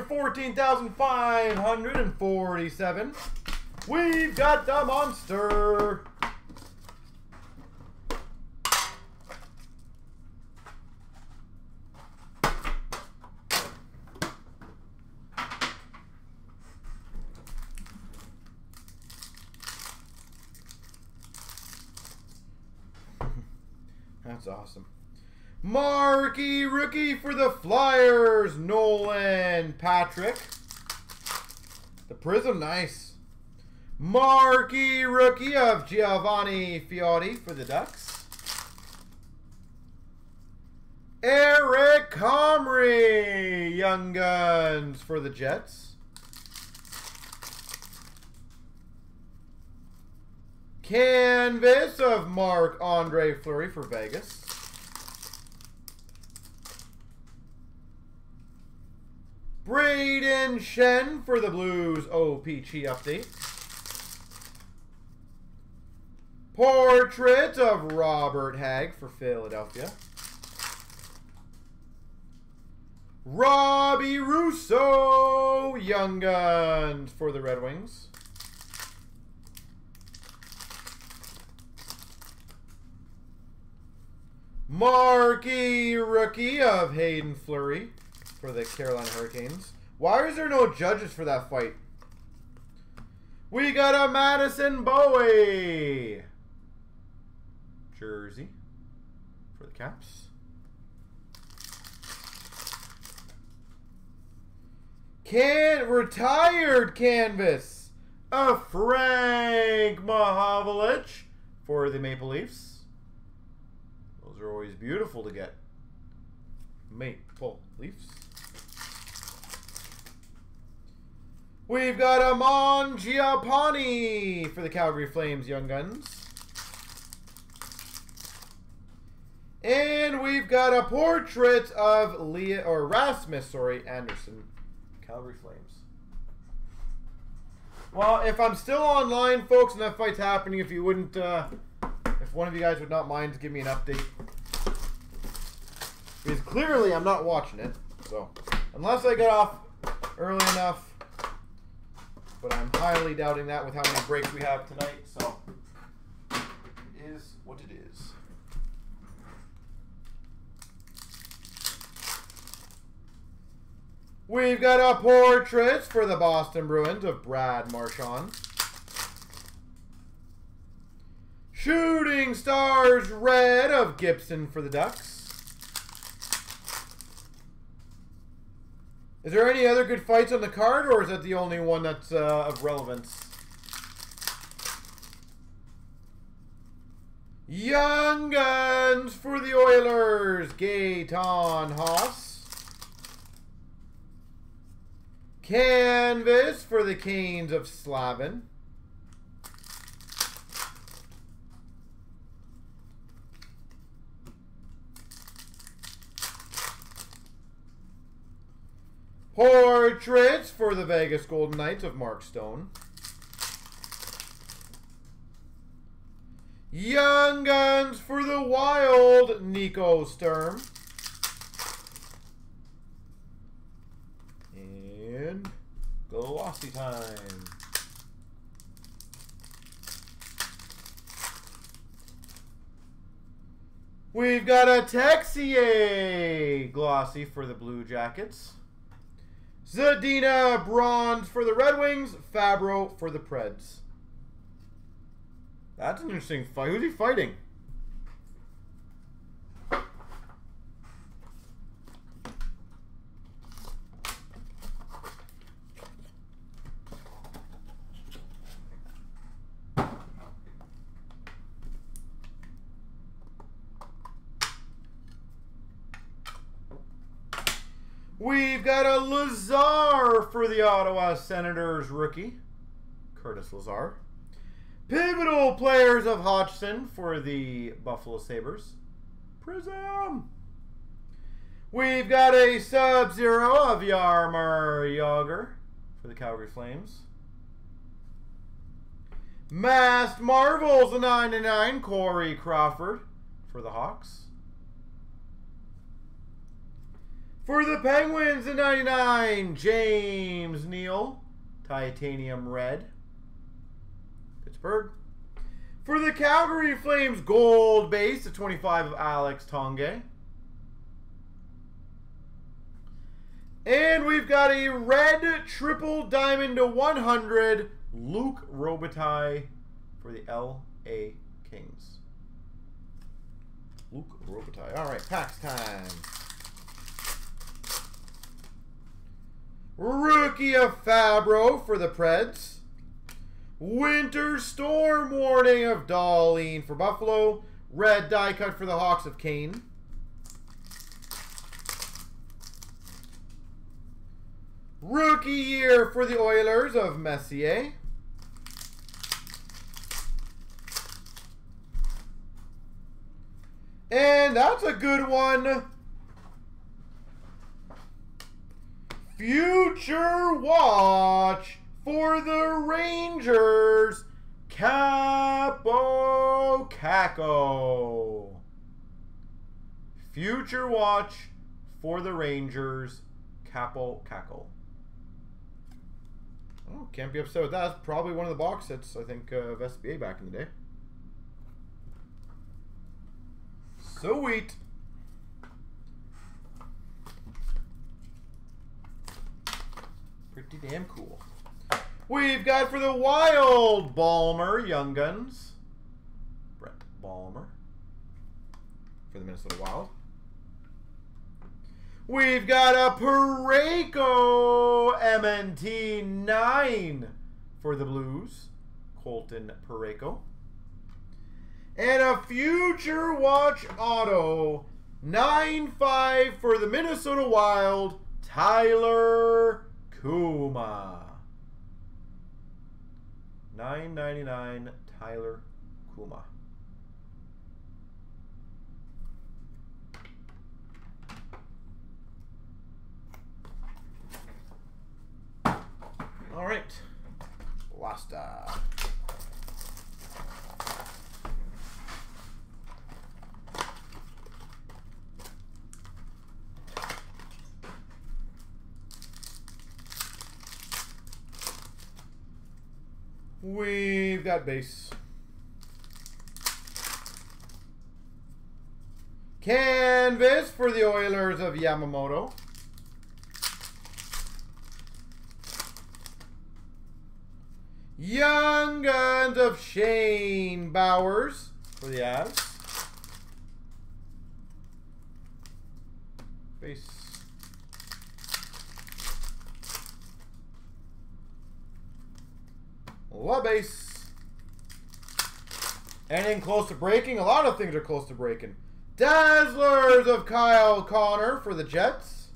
14,547. We've got the monster. That's awesome. Marquee rookie for the Flyers, Nolan Patrick. The Prism, nice. Marky rookie of Giovanni Fiotti for the Ducks. Eric Comrie, Young Guns for the Jets. Canvas of Marc-Andre Fleury for Vegas. Brayden Schenn for the Blues OPC update. Portrait of Robert Hagg for Philadelphia. Robbie Russo, Young Guns for the Red Wings. Marquee rookie of Hayden Fleury for the Carolina Hurricanes. Why is there no judges for that fight? We got a Madison Bowey jersey for the Caps. Can retired canvas A Frank Mahovlich for the Maple Leafs. Those are always beautiful to get. Maple Leafs. We've got a Mangiapane for the Calgary Flames Young Guns. And we've got a portrait of Leah or Rasmus, sorry, Andersson. Calgary Flames. Well, if I'm still online, folks, and that fight's happening, if you wouldn't, uh, if one of you guys would not mind give me an update. Because clearly I'm not watching it. So, unless I get off early enough, but I'm highly doubting that with how many breaks we have tonight. So, it is what it is. We've got a portrait for the Boston Bruins of Brad Marchand. Shooting Stars Red of Gibson for the Ducks. Is there any other good fights on the card, or is that the only one that's uh, of relevance? Young Guns for the Oilers, Gaetan Haas. Canvas for the Canes of Slavin. Portraits for the Vegas Golden Knights of Mark Stone. Young Guns for the Wild, Nico Sturm. And glossy time. We've got a Texier glossy for the Blue Jackets. Zadina Bronze for the Red Wings. Fabbro for the Preds. That's an interesting fight. Who's he fighting? We've got a Lazar for the Ottawa Senators rookie, Curtis Lazar. Pivotal players of Hodgson for the Buffalo Sabres, Prism. We've got a Sub-Zero of Jaromir Jagr for the Calgary Flames. Masked Marvels, a 99, Corey Crawford for the Hawks. For the Penguins in 99, James Neal, titanium red. Pittsburgh. For the Calgary Flames, gold base, the 25 of Alex Tanguay. And we've got a red triple diamond to 100, Luc Robitaille for the LA Kings. Luc Robitaille. All right, packs time. Rookie of Fabbro for the Preds. Winter Storm warning of Dahlin for Buffalo. Red die cut for the Hawks of Kane. Rookie year for the Oilers of Messier. And that's a good one. Future watch for the Rangers. Kaapo Kakko. Future watch for the Rangers. Kaapo Kakko. Oh, can't be upset with that. That's probably one of the box sets, I think, uh, of SBA back in the day. So Sweet. Pretty damn cool. We've got for the Wild Balmer Young Guns. Brett Balmer for the Minnesota Wild. We've got a Parayko MNT 9 for the Blues. Colton Parayko. And a Future Watch Auto 9-5 for the Minnesota Wild. Tyler Kuma. 9.99 Tyler Kuma. All right. Lasta. We've got base. Canvas for the Oilers of Yamamoto. Young Guns of Shane Bowers for the Avs. Base. La base. Anything close to breaking? A lot of things are close to breaking. Dazzlers of Kyle Connor for the Jets.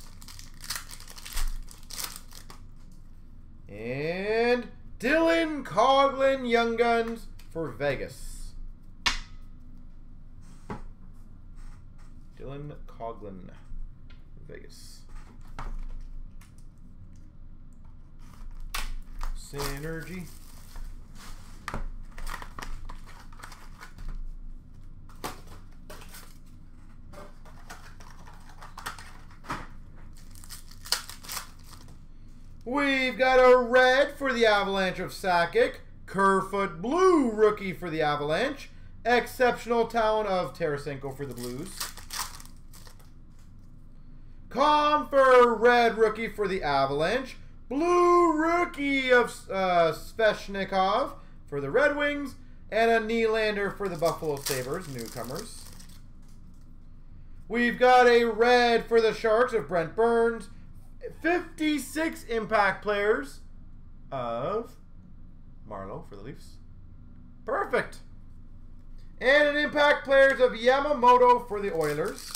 And Dylan Coghlan Young Guns for Vegas. Dylan Coghlan, Vegas. Synergy. We've got a red for the Avalanche of Sakic. Kerfoot blue rookie for the Avalanche. Exceptional talent of Tarasenko for the Blues. Compher red rookie for the Avalanche. Blue rookie of uh, Svechnikov for the Red Wings. And a Nylander for the Buffalo Sabres, newcomers. We've got a red for the Sharks of Brent Burns. 56 impact players of Marleau for the Leafs. Perfect. And an impact players of Yamamoto for the Oilers.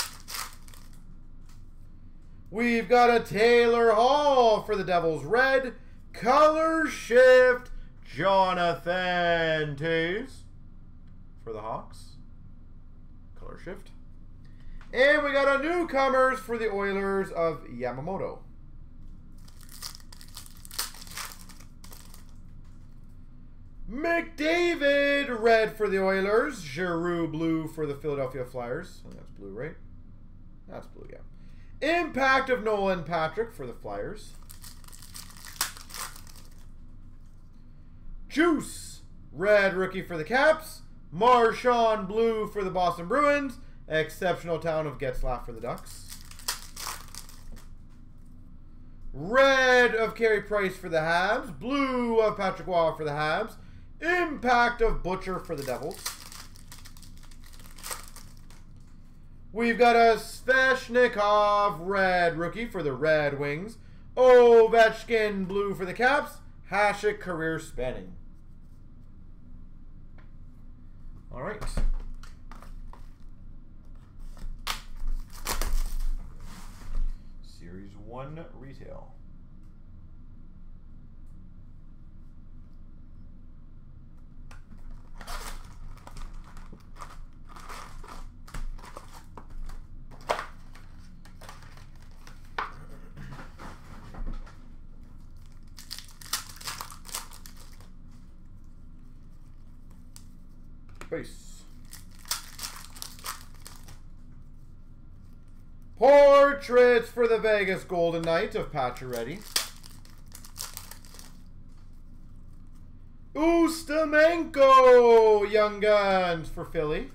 We've got a Taylor Hall for the Devils Red. Color shift Jonathan Toews for the Hawks. Color shift. And we got a newcomers for the Oilers of Yamamoto. McDavid, red for the Oilers. Giroux, blue for the Philadelphia Flyers. And that's blue, right? That's blue, yeah. Impact of Nolan Patrick for the Flyers. Juice, red rookie for the Caps. Marchand blue for the Boston Bruins. Exceptional town of Getzlaf for the Ducks. Red of Carey Price for the Habs. Blue of Patrick Waugh for the Habs. Impact of Butcher for the Devils. We've got a Svechnikov red rookie for the Red Wings. Ovechkin blue for the Caps. Hasek career spanning. All right. Series 1 retail. Base. Portraits for the Vegas Golden Knights of Pacioretty. Ustimenko Young Guns for Philly.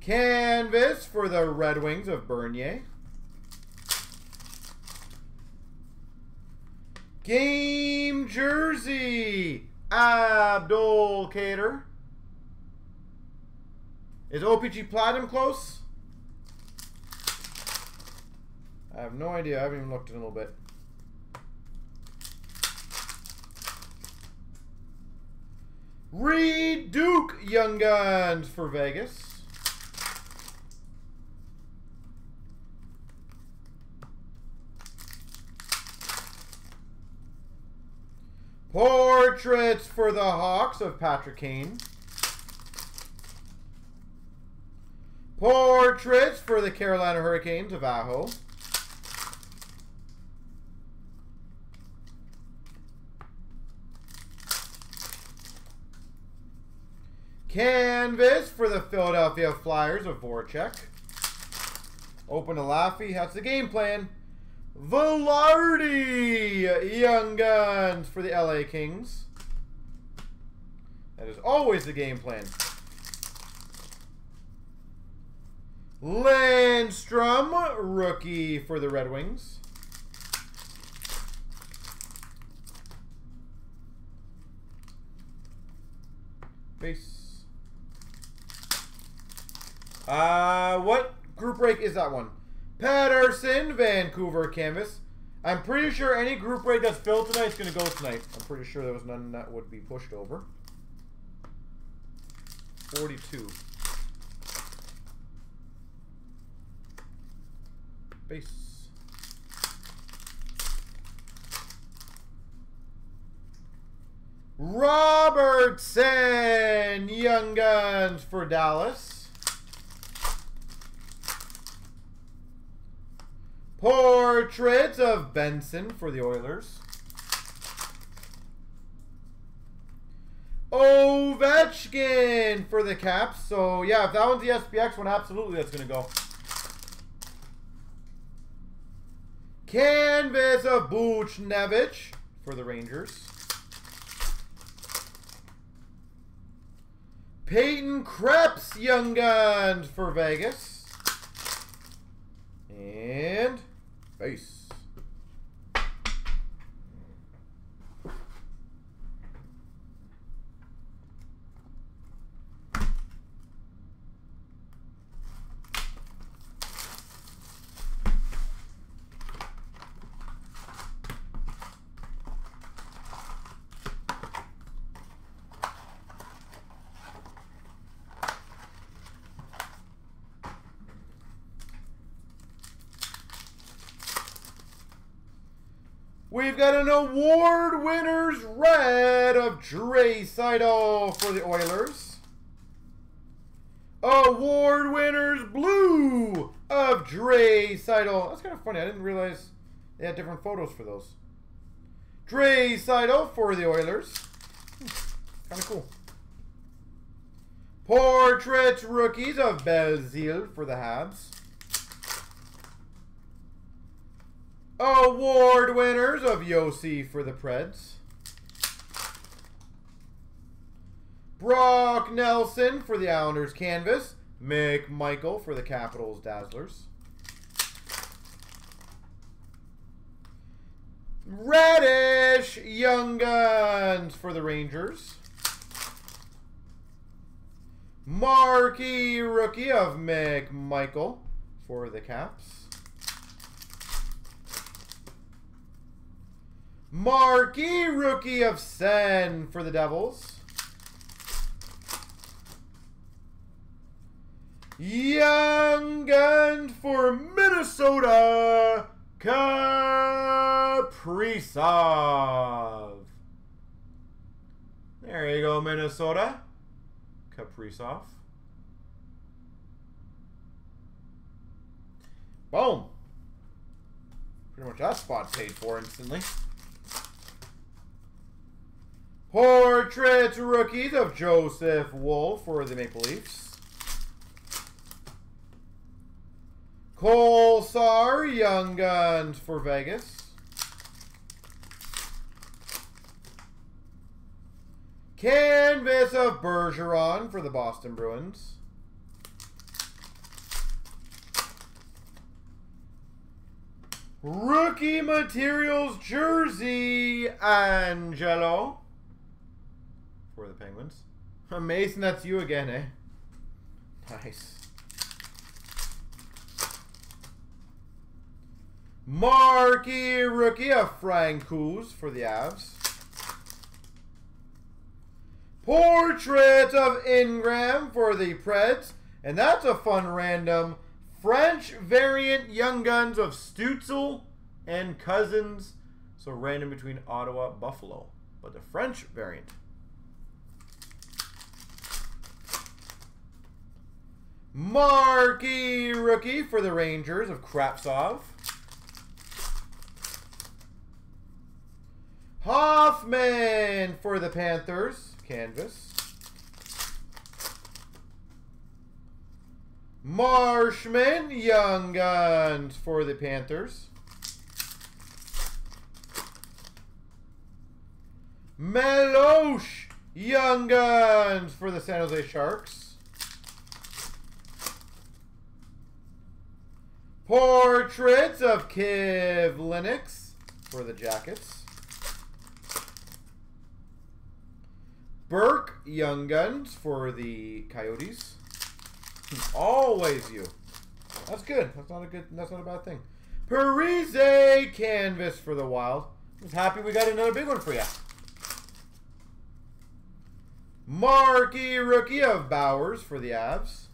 Canvas for the Red Wings of Bernier. Game jersey, Abdul Kader. Is OPC Platinum close? I have no idea. I haven't even looked in a little bit. Reid Duke Young Guns for Vegas. Portraits for the Hawks of Patrick Kane. Portraits for the Carolina Hurricanes of Aho. Canvas for the Philadelphia Flyers of Voracek. Open to Laffy. That's the game plan. Vilardi Young Guns for the LA Kings. That is always the game plan. Lindstrom, rookie for the Red Wings. Base. Uh, what group break is that one? Pettersson, Vancouver canvas. I'm pretty sure any group rate that's filled tonight is going to go tonight. I'm pretty sure there was none that would be pushed over. 42. Base. Robertson, Young Guns for Dallas. Portraits of Benson for the Oilers. Ovechkin for the Caps. So, yeah, if that one's the SPX one, absolutely that's going to go. Canvas of Buchnevich for the Rangers. Peyton Krebs Young Guns for Vegas. And base. We've got an award winners red of Draisaitl for the Oilers. Award winners blue of Draisaitl. That's kind of funny. I didn't realize they had different photos for those. Draisaitl for the Oilers. Kind of cool. Portraits rookies of Belzile for the Habs. Award winners of Josi for the Preds. Brock Nelson for the Islanders canvas. McMichael for the Capitals Dazzlers. Reddish Young Guns for the Rangers. Marquee rookie of McMichael for the Caps. Marquee rookie of Sen for the Devils. Young Guns for Minnesota, Kaprizov. There you go, Minnesota. Kaprizov. Boom. Pretty much that spot paid for instantly. Portrait rookies of Joseph Woll for the Maple Leafs. Kolesar Young Guns for Vegas. Canvas of Bergeron for the Boston Bruins. Rookie Materials Jersey Angello for the Penguins. Mason, that's you again, eh? Nice. Marquee rookie of Francouz for the Avs. Portrait of Ingram for the Preds. And that's a fun random French variant Young Guns of Stützle and Cozens. So random between Ottawa Buffalo. But the French variant. Marquee rookie for the Rangers of Kravtsov. Hoffman for the Panthers. Canvas. Marshman, Young Guns for the Panthers. Meloche, Young Guns for the San Jose Sharks. Portraits of Kivlenieks for the Jackets. Burke Young Guns for the Coyotes. Always you. That's good. That's not a good. That's not a bad thing. Parise Canvas for the Wild. Happy we got another big one for you. Marquee Rookie of Bowers for the Avs.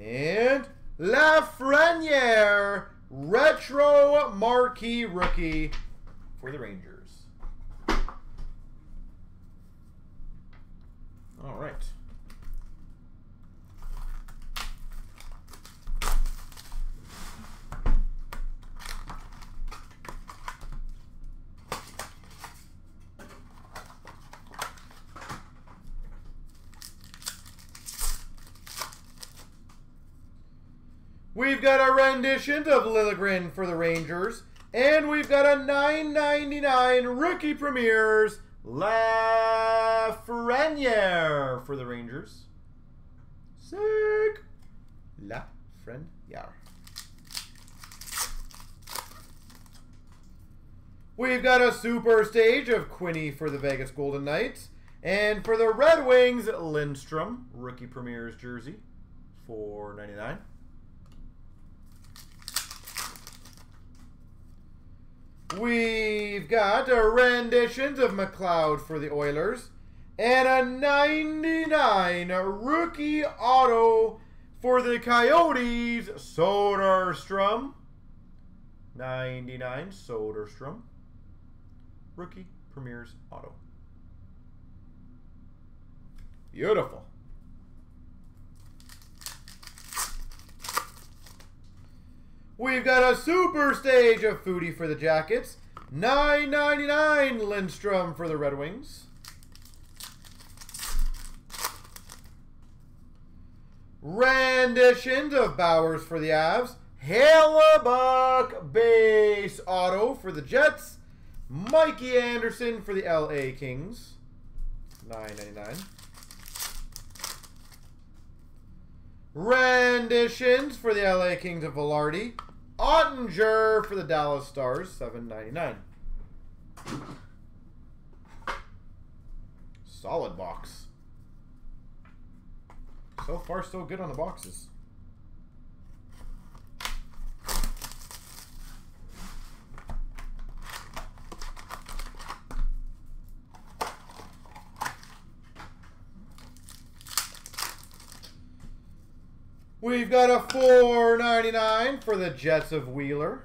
And Lafreniere Retro Marquee Rookie for the Rangers. All right. We've got a rendition of Lilligren for the Rangers. And we've got a 9.99 rookie premieres Lafreniere for the Rangers. Sick. Lafreniere. We've got a super stage of Quinney for the Vegas Golden Knights. And for the Red Wings, Lindstrom, rookie premieres jersey, 4.99. We've got a renditions of McLeod for the Oilers. And a 99 rookie auto for the Coyotes, Soderstrom. 99 Soderstrom. Rookie Premier's auto. Beautiful. We've got a super stage of Foudy for the Jackets. 9.99 Lindstrom for the Red Wings. Renditions of Bowers for the Avs. Hellebuyck base auto for the Jets. Mikey Anderson for the LA Kings. 9.99. Renditions for the LA Kings of Vilardi. Oettinger for the Dallas Stars. Seven ninety nine. Solid box. So far, so good on the boxes. We've got a four ninety nine for the Jets of Wheeler.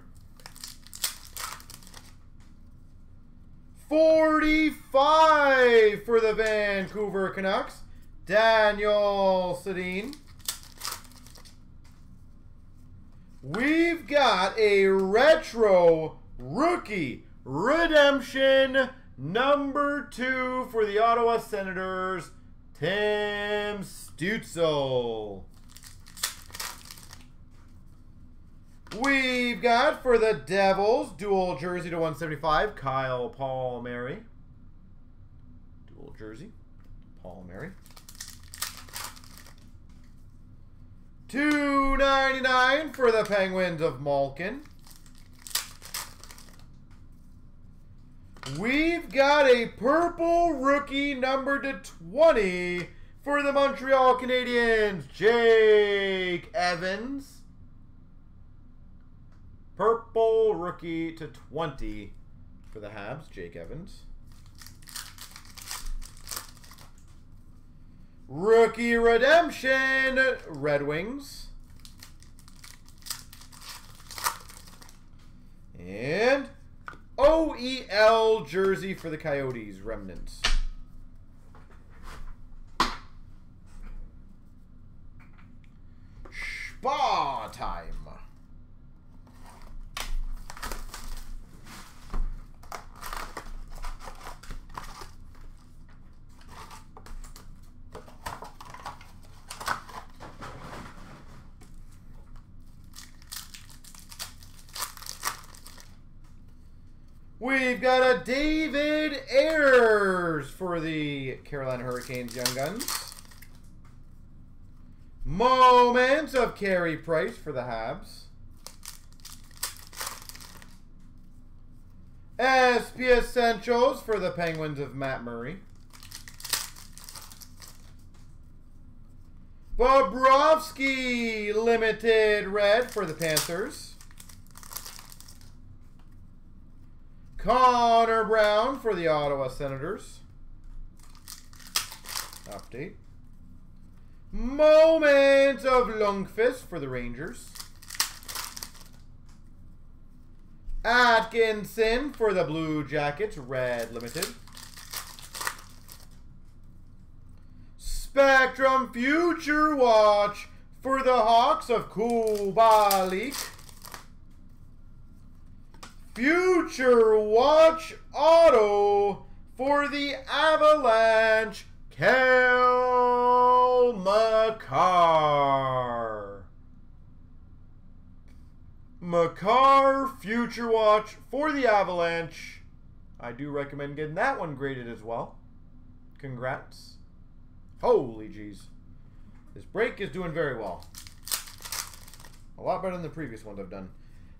45 for the Vancouver Canucks. Daniel Sedin. We've got a retro rookie redemption number two for the Ottawa Senators, Tim Stützle. We've got for the Devils, dual jersey to 175, Kyle Palmieri. Dual jersey, Palmieri. 299 for the Penguins of Malkin. We've got a purple rookie number to 20 for the Montreal Canadiens, Jake Evans. Purple rookie to 20 for the Habs, Jake Evans. Rookie redemption, Red Wings. And OEL jersey for the Coyotes, Remnants. Spa time. We've got a David Ayres for the Carolina Hurricanes Young Guns. Moments of Carey Price for the Habs. SP Essentials for the Penguins of Matt Murray. Bobrovsky Limited Red for the Panthers. Connor Brown for the Ottawa Senators. Update. Moment of Lundqvist for the Rangers. Atkinson for the Blue Jackets, Red Limited. Spectrum Future Watch for the Hawks of Kubalik. Future Watch Auto for the Avalanche, Cale Makar. Makar Future Watch for the Avalanche. I do recommend getting that one graded as well. Congrats. Holy jeez. This break is doing very well. A lot better than the previous ones I've done.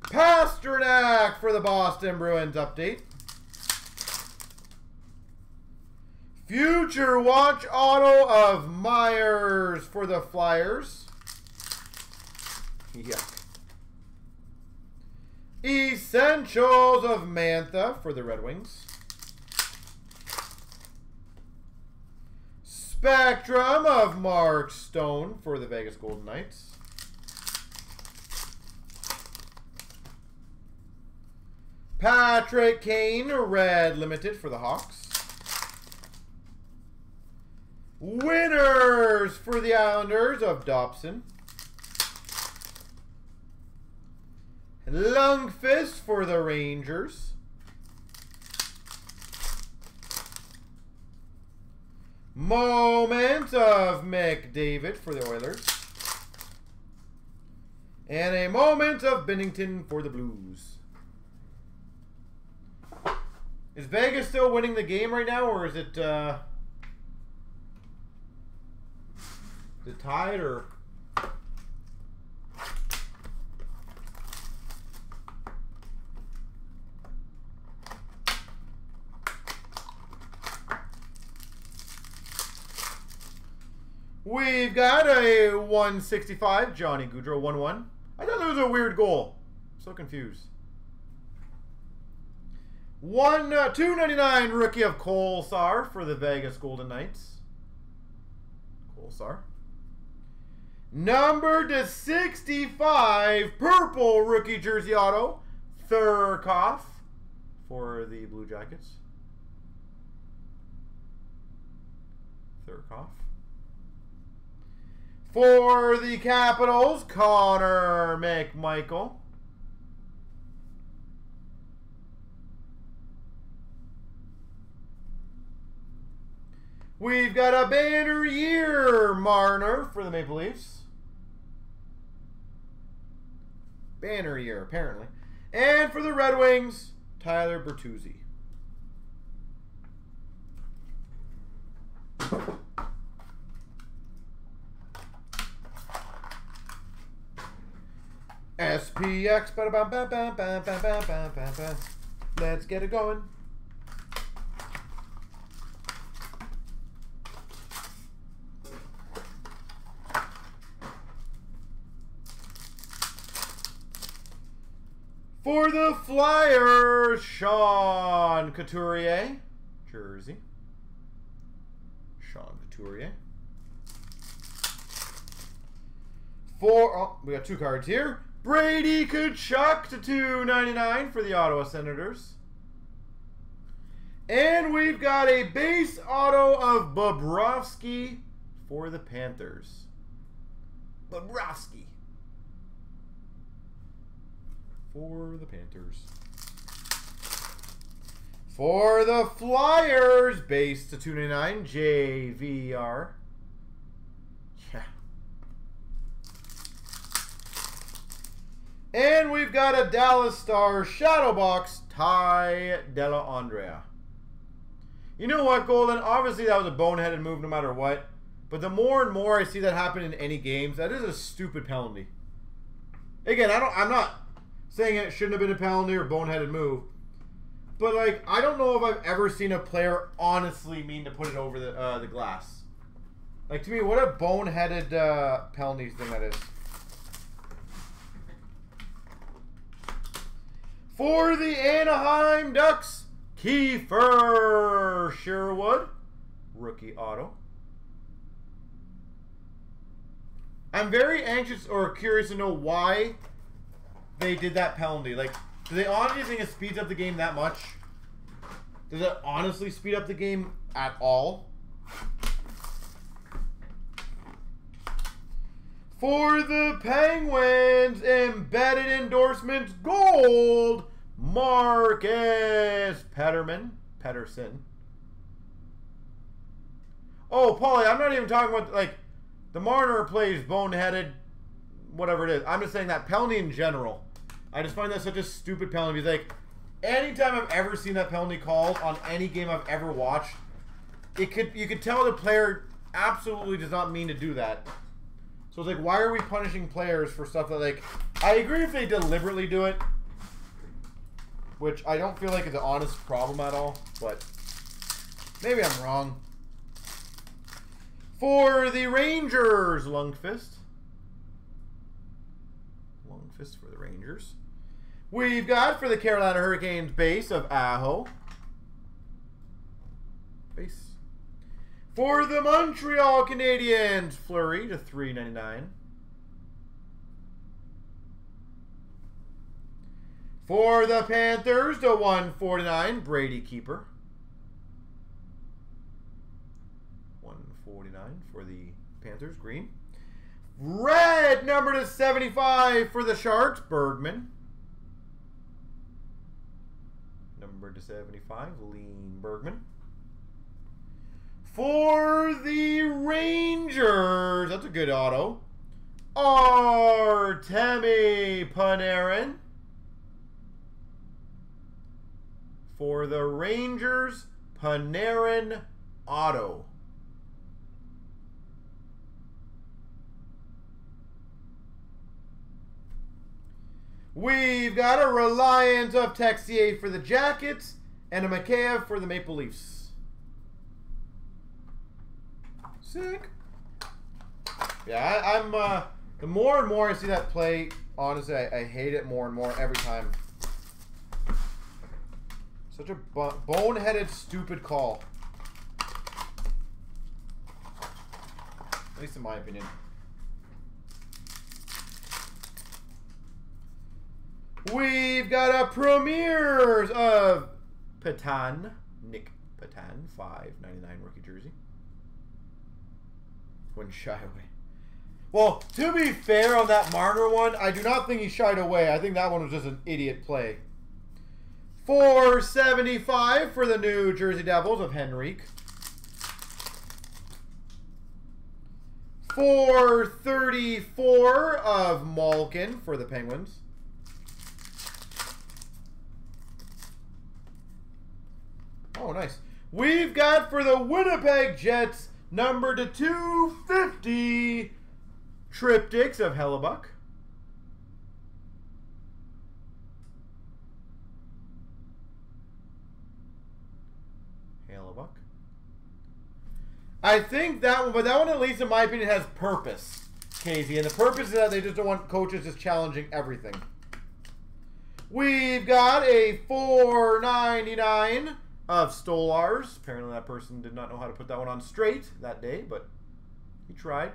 Pastrnak for the Boston Bruins update. Future Watch Auto of Myers for the Flyers. Yuck. Essentials of Mantha for the Red Wings. Spectrum of Mark Stone for the Vegas Golden Knights. Patrick Kane, red limited for the Hawks. Winners for the Islanders of Dobson. Lundqvist for the Rangers. Moment of McDavid for the Oilers. And a moment of Binnington for the Blues. Is Vegas still winning the game right now, or is it, uh... Is it tied, or... We've got a 165, Johnny Gaudreau, 1-1. I thought that was a weird goal. So confused. One uh, 299 rookie of Kolesar for the Vegas Golden Knights. Kolesar. Number to 65, purple rookie jersey auto, Thurkoff for the Blue Jackets. Thurkoff. For the Capitals, Connor McMichael. We've got a banner year Marner for the Maple Leafs. Banner year, apparently. And for the Red Wings, Tyler Bertuzzi. SPX. Let's get it going. For the Flyers, Sean Couturier, jersey. Sean Couturier. For, oh, we got two cards here. Brady Tkachuk to 299 for the Ottawa Senators. And we've got a base auto of Bobrovsky for the Panthers. Bobrovsky. For the Panthers. For the Flyers, base to 299, JVR. Yeah. And we've got a Dallas Star Shadow Box, Ty Dellandrea. You know what, Golden? Obviously, that was a boneheaded move no matter what. But the more and more I see that happen in any games, that is a stupid penalty. Again, I don't. I'm not saying it shouldn't have been a or boneheaded move. But like, I don't know if I've ever seen a player honestly mean to put it over the uh, the glass. Like to me, what a boneheaded uh, thing that is. For the Anaheim Ducks, Kiefer Sherwood, rookie auto. I'm very anxious or curious to know why they did that penalty. Like, do they honestly think it speeds up the game that much? Does it honestly speed up the game at all? For the Penguins, embedded endorsements gold, Marcus Petterman. Pettersson. Oh, Paulie, I'm not even talking about, like, the Marner plays boneheaded, whatever it is. I'm just saying that penalty in general. I just find that such a stupid penalty. Like, anytime I've ever seen that penalty called on any game I've ever watched, it could you could tell the player absolutely does not mean to do that. So it's like, why are we punishing players for stuff that, like, I agree if they deliberately do it, which I don't feel like is an honest problem at all, but maybe I'm wrong. For the Rangers, Lundqvist. Lundqvist for the Rangers. We've got for the Carolina Hurricanes base of Aho. Base. For the Montreal Canadiens, Fleury to 3.99. For the Panthers to 149, Brady Keeper. 149 for the Panthers, green. Red number to 75 for the Sharks, Bergman. Number to 75, Lean Bergman. For the Rangers, that's a good auto. Artemi Panarin. For the Rangers, Panarin Auto. We've got a Reliance of Texier for the Jackets and a Mikheyev for the Maple Leafs. Sick. Yeah, I, am uh, the more and more I see that play, honestly, I, I hate it more and more every time. Such a boneheaded, stupid call. At least in my opinion. We've got a premieres of Petan, Nick Petan, 5.99 rookie jersey. Wouldn't shy away. Well, to be fair on that Marner one, I do not think he shied away. I think that one was just an idiot play. 475 for the New Jersey Devils of Henrique. 434 of Malkin for the Penguins. Oh, nice. We've got for the Winnipeg Jets, number to 250, triptychs of Hellebuck. Hellebuyck. I think that one, but that one, at least in my opinion, has purpose, Casey. And the purpose is that they just don't want coaches just challenging everything. We've got a 499 of Stolarz. Apparently that person did not know how to put that one on straight that day, but he tried.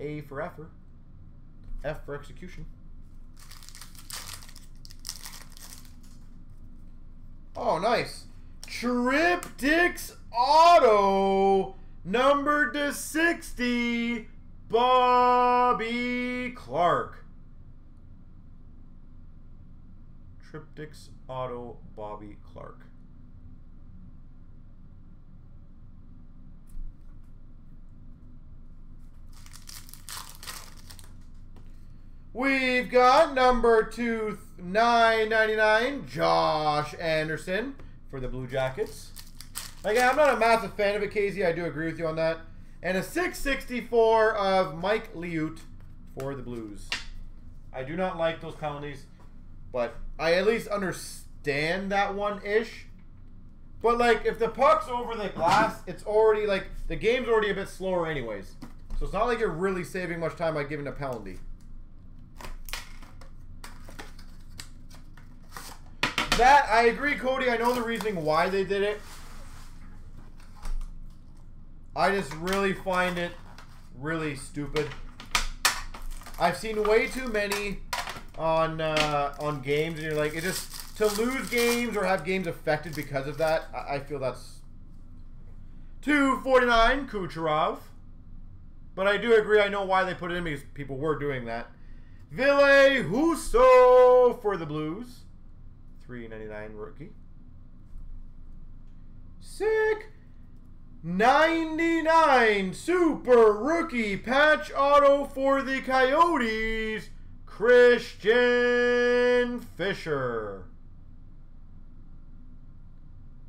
A for effort. F for execution. Oh, nice. Triptychs Auto, number to 60, Bobby Clarke. Triptychs Auto, Bobby Clarke. We've got number two, nine ninety nine, Josh Anderson for the Blue Jackets. Again, I'm not a massive fan of it, Casey. I do agree with you on that. And a 664 of Mike Liut for the Blues. I do not like those penalties, but I at least understand that one-ish. But, like, if the puck's over the glass, it's already, like, the game's already a bit slower anyways. So it's not like you're really saving much time by giving a penalty. That, I agree, Cody. I know the reasoning why they did it. I just really find it really stupid. I've seen way too many on uh, on games, and you're like, it just to lose games or have games affected because of that. I, I feel that's 249 Kucherov. But I do agree. I know why they put it in because people were doing that. Ville Husso for the Blues. 399 rookie. Sick. 99 super rookie patch auto for the Coyotes. Christian Fischer.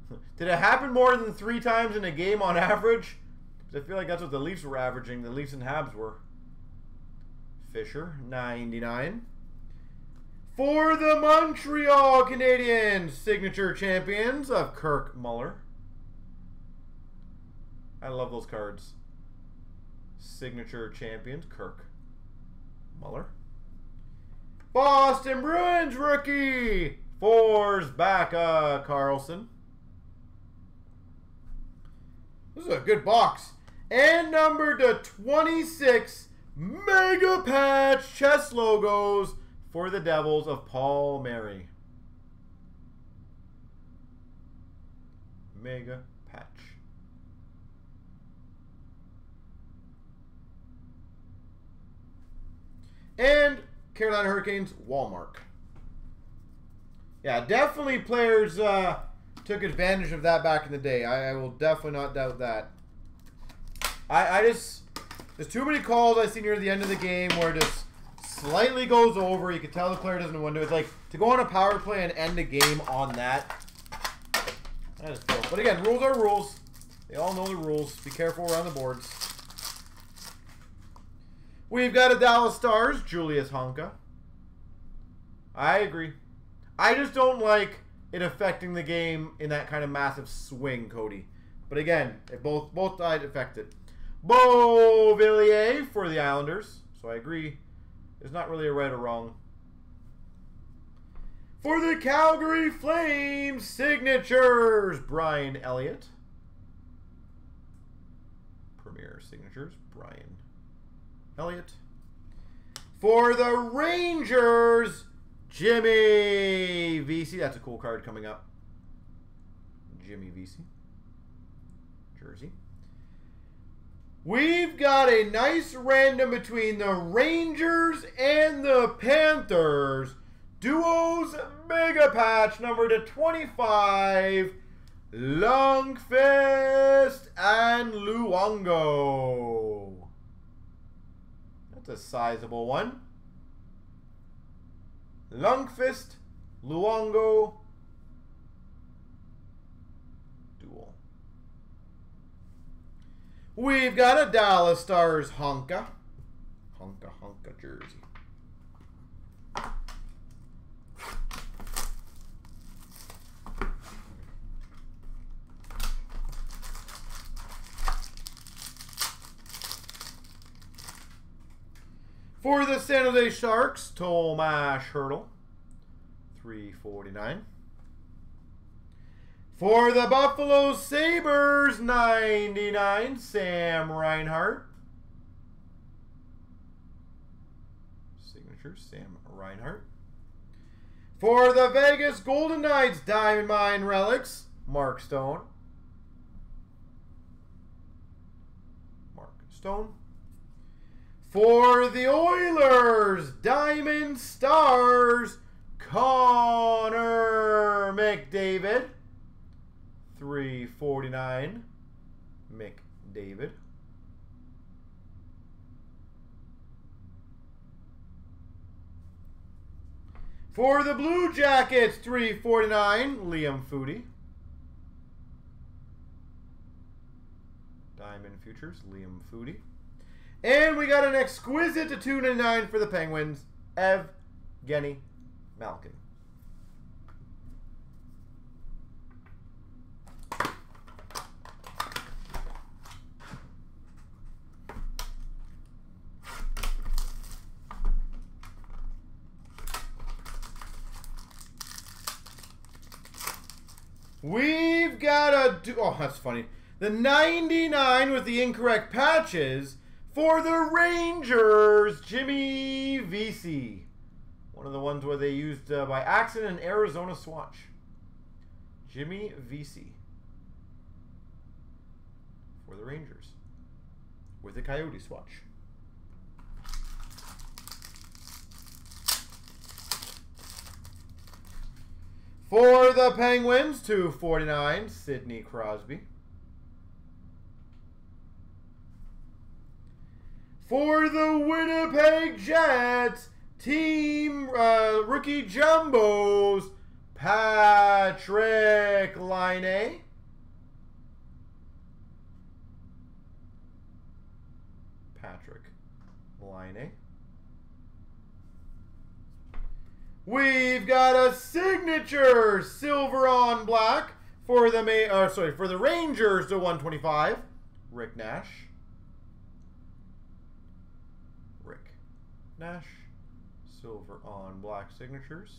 Did it happen more than three times in a game on average? I feel like that's what the Leafs were averaging. The Leafs and Habs were. Fisher, 99. For the Montreal Canadiens, signature champions of Kirk Muller. I love those cards. Signature champions, Kirk Muller. Boston Bruins rookie, Forsbacka Karlsson. This is a good box. And number to 26, Mega Patch Chess logos for the Devils of Palmieri. Mega patch. And Carolina Hurricanes, Wallmark. Yeah, definitely players uh, took advantage of that back in the day. I, I will definitely not doubt that. I, I just There's too many calls I see near the end of the game where just slightly goes over. You can tell the player doesn't want to. It's like to go on a power play and end the game on that. That is dope. But again, rules are rules. They all know the rules. Be careful around the boards. We've got a Dallas Stars, Julius Honka. I agree. I just don't like it affecting the game in that kind of massive swing, Cody. But again, it both both sides affected. Beauvillier for the Islanders. So I agree. There's not really a right or wrong. For the Calgary Flames, signatures, Brian Elliott. Premier signatures, Brian Elliott. For the Rangers, Jimmy Vesey. That's a cool card coming up. Jimmy Vesey. Jersey. We've got a nice random between the Rangers and the Panthers. Duos Mega Patch number to 25. Lundqvist and Luongo. That's a sizable one. Lundqvist, Luongo, We've got a Dallas Stars Honka. Honka, Honka jersey. For the San Jose Sharks, Tomas Hertl, 349. For the Buffalo Sabres, 99, Sam Reinhart. Signature, Sam Reinhart. For the Vegas Golden Knights, Diamond Mine Relics, Mark Stone. Mark Stone. For the Oilers, Diamond Stars, Connor McDavid. 349 McDavid. For the Blue Jackets, 349 Liam Foudy. Diamond Futures, Liam Foudy. And we got an exquisite to 299 for the Penguins, Ev Genny Malkin. We've got a... Oh, that's funny. The 99 with the incorrect patches for the Rangers, Jimmy Vesey. One of the ones where they used uh, by accident an Arizona swatch. Jimmy Vesey. For the Rangers. With a Coyote swatch. For the Penguins, 249, Sidney Crosby. For the Winnipeg Jets, team uh, rookie jumbos, Patrik Laine. We've got a signature silver on black for the May, uh, sorry for the Rangers to 125. Rick Nash. Rick Nash. Silver on black signatures.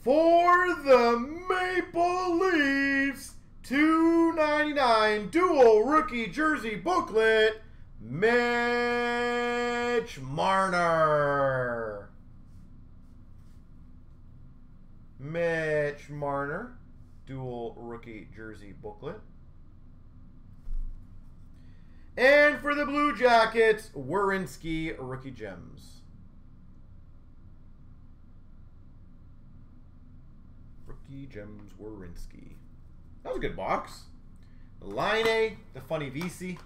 For the Maple Leafs, 299 dual rookie jersey booklet. Mitch Marner. Mitch Marner, dual rookie jersey booklet. And for the Blue Jackets, Werenski rookie gems. Rookie gems Werenski. That was a good box. Line A, the funny Vesey.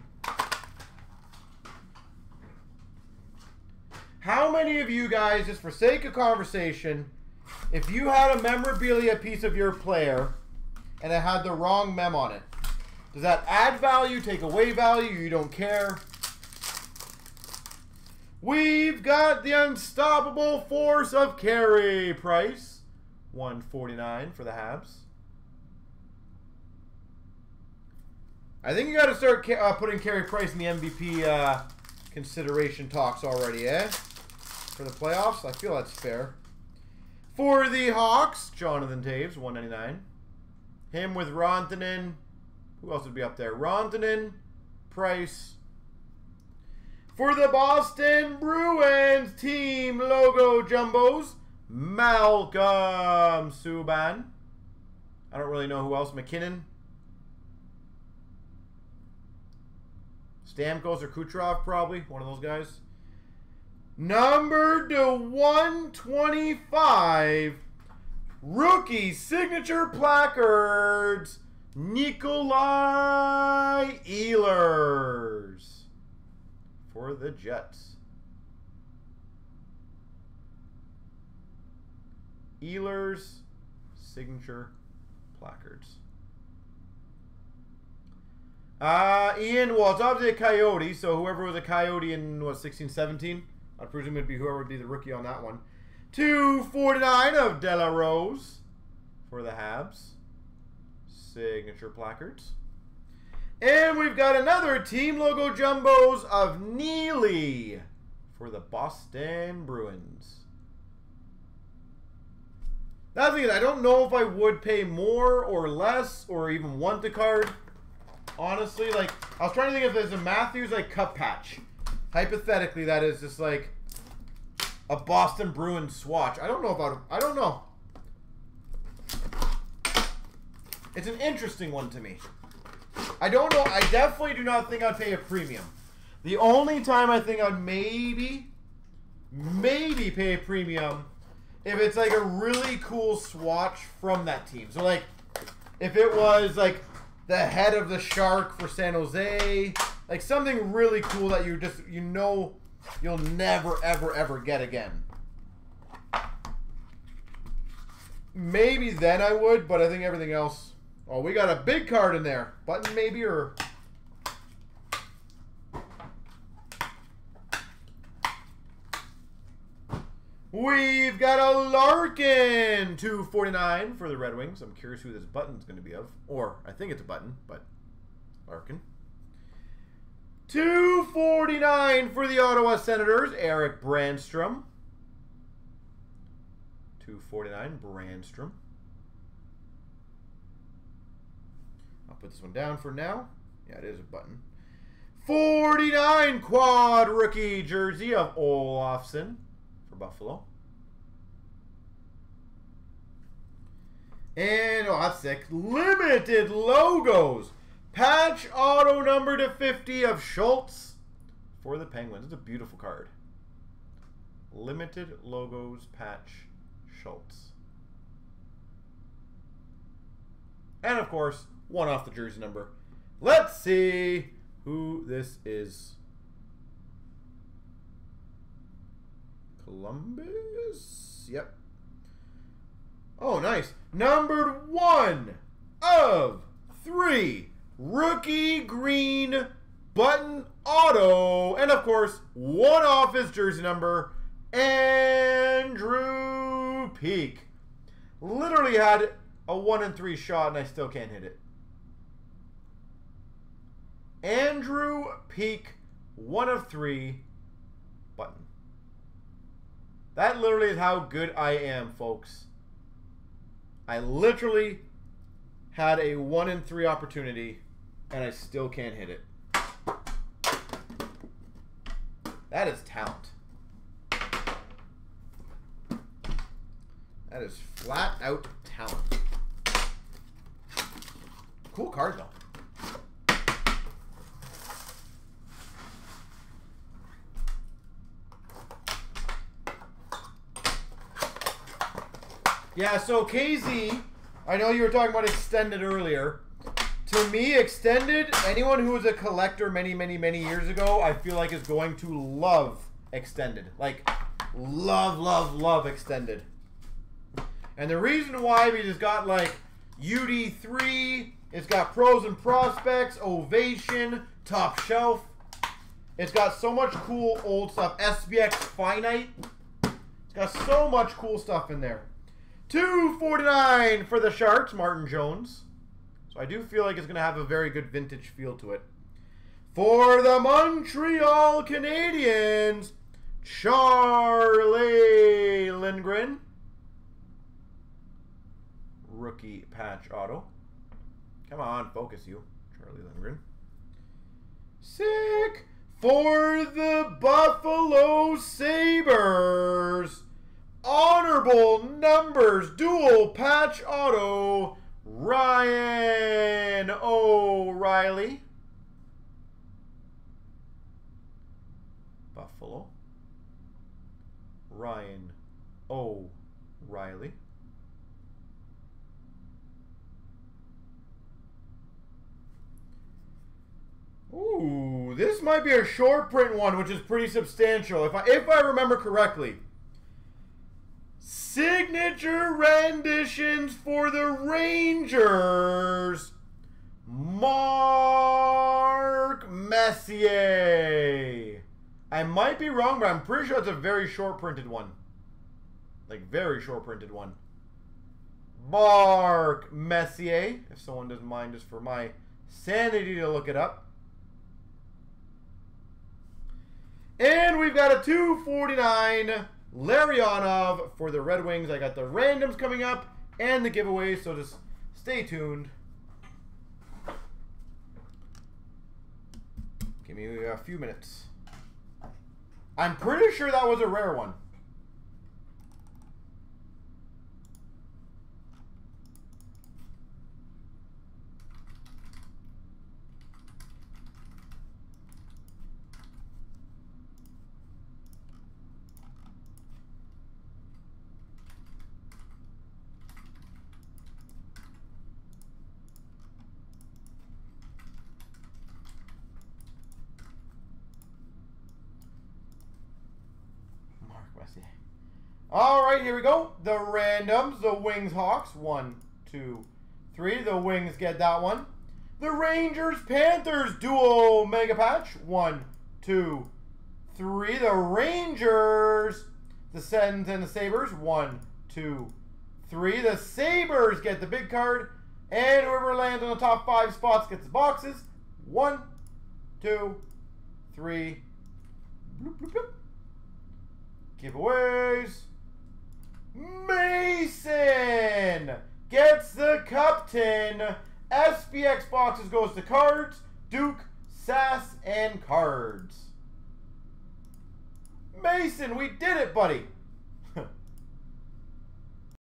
How many of you guys, just for sake of conversation, if you had a memorabilia piece of your player and it had the wrong mem on it, does that add value, take away value, you don't care? We've got the unstoppable force of Carey Price. 149 for the Habs. I think you got to start uh, putting Carey Price in the MVP uh, consideration talks already, eh? For the playoffs. I feel that's fair. For the Hawks, Jonathan Toews, 199. Him with Rantanen. Who else would be up there? Rantanen, Price, for the Boston Bruins team logo jumbos, Malcolm Subban. I don't really know who else. MacKinnon. Stamkos or Kucherov, probably. One of those guys. Number to 125. Rookie signature placards. Nikolai Ehlers for the Jets. Ehlers signature placards. Uh, Ian, well, it's obviously a Coyote, so whoever was a Coyote in, what, 16, 17? I presume it'd be whoever would be the rookie on that one. 249 of De La Rose for the Habs. Signature placards. And we've got another team logo jumbos of Neely for the Boston Bruins. That's the thing, I don't know if I would pay more or less or even want the card. Honestly, like, I was trying to think if there's a Matthews, like, cup patch. Hypothetically, that is just, like, a Boston Bruins swatch. I don't know about. I don't know. It's an interesting one to me. I don't know. I definitely do not think I'd pay a premium. The only time I think I'd maybe, maybe pay a premium if it's like a really cool swatch from that team. So like, if it was like the head of the shark for San Jose, like something really cool that you just you know you'll never ever ever get again. Maybe then I would, but I think everything else Oh, we got a big card in there. Button maybe or... We've got a Larkin 249 for the Red Wings. I'm curious who this button's going to be of. Or, I think it's a button, but Larkin. 249 for the Ottawa Senators, Erik Brännström. 249, Brännström. I'll put this one down for now. Yeah, it is a button. 49 quad rookie jersey of Olofsson for Buffalo. And, oh, that's sick. Limited logos. Patch auto number to 50 of Schultz for the Penguins. It's a beautiful card. Limited logos patch Schultz. And, of course, one off the jersey number. Let's see who this is. Columbus? Yep. Oh, nice. Numbered one of three. Rookie green button auto. And of course, one off his jersey number. Andrew Peeke. Literally had a one in three shot and I still can't hit it. Andrew Peeke, one of three, button. That literally is how good I am, folks. I literally had a one in three opportunity, and I still can't hit it. That is talent. That is flat out talent. Cool card, though. Yeah, so KZ, I know you were talking about extended earlier. To me, extended, anyone who was a collector many, many, many years ago, I feel like is going to love extended. Like, love, love, love extended. And the reason why, we just got like UD3, it's got pros and prospects, ovation, top shelf. It's got so much cool old stuff. SPX finite. It's got so much cool stuff in there. 249 for the Sharks, Martin Jones. I do feel like it's going to have a very good vintage feel to it. For the Montreal Canadiens, Charlie Lindgren. Rookie patch auto. Come on, focus you, Charlie Lindgren. Sick. For the Buffalo Sabres, honorable numbers, dual patch auto, Ryan O'Reilly. Buffalo. Ryan O'Reilly. Ooh, this might be a short print one, which is pretty substantial, if I if I remember correctly. Signature renditions for the Rangers. Mark Messier. I might be wrong, but I'm pretty sure it's a very short printed one. Like, very short printed one. Mark Messier, if someone doesn't mind just for my sanity to look it up. And we've got a 249 Larionov for the Red Wings. I got the randoms coming up and the giveaways, so just stay tuned. Give me a few minutes. I'm pretty sure that was a rare one. All right, here we go. The randoms, the Wings Hawks. One, two, three. The Wings get that one. The Rangers Panthers duo mega patch. One, two, three. The Rangers, the Sens and the Sabres. One, two, three. The Sabres get the big card. And whoever lands on the top five spots gets the boxes. One, two, three. Bloop, bloop, bloop. Giveaways. Mason gets the cup tin. SPX boxes goes to cards, Duke, Sass, and cards. Mason, we did it, buddy.